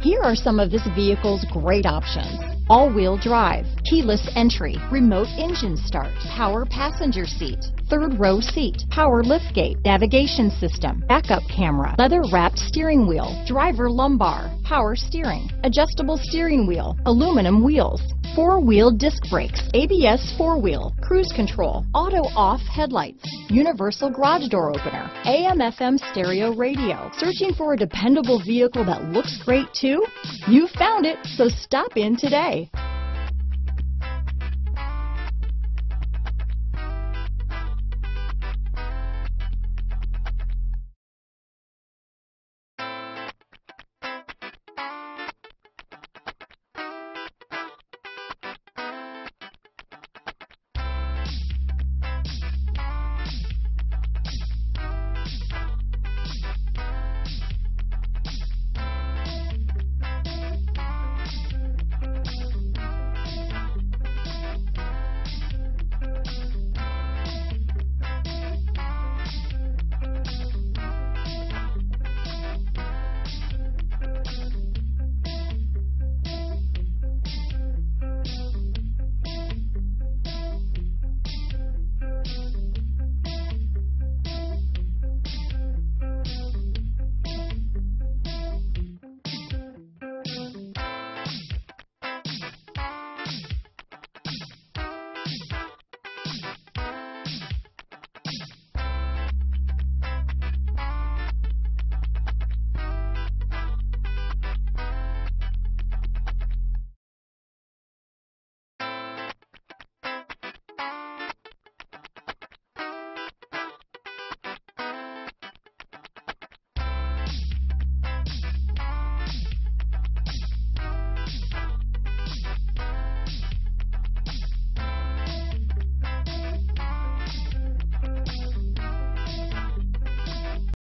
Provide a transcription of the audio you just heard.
Here are some of this vehicle's great options. All-wheel drive, keyless entry, remote engine start, power passenger seat, third row seat, power liftgate, navigation system, backup camera, leather wrapped steering wheel, driver lumbar, power steering, adjustable steering wheel, aluminum wheels, four-wheel disc brakes, ABS four-wheel, cruise control, auto-off headlights, universal garage door opener, AM-FM stereo radio. Searching for a dependable vehicle that looks great too? You found it, so stop in today.